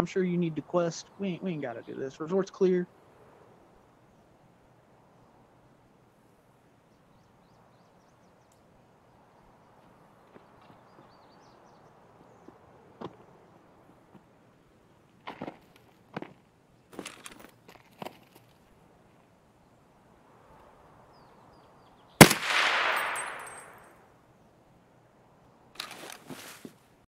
I'm sure you need to quest. We ain't we ain't got to do this. Resort's clear.